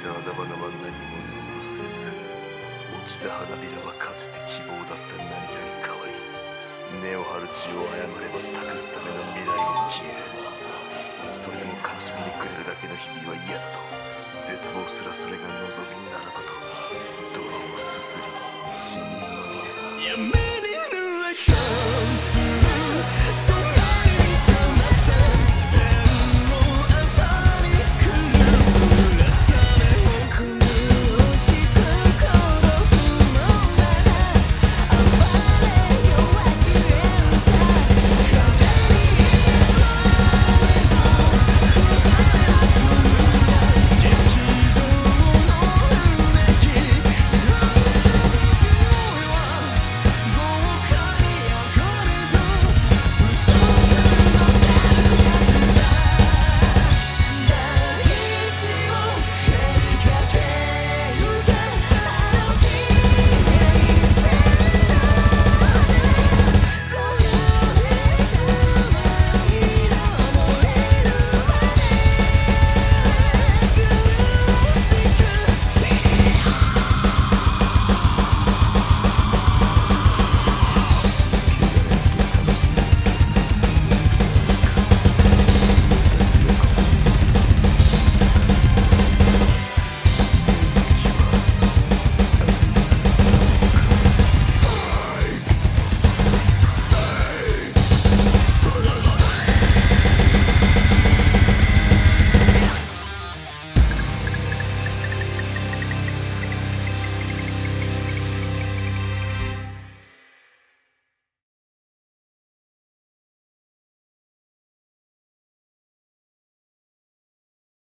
たあだは何も何もせず落ちた花びらはかつて希望だった何かに変わり根を張る血を謝れば託すための未来を消える。それでも悲しみに暮れるだけの日々は嫌だと。絶望すらそれが望みならばと。泥をすすり死にのみやめ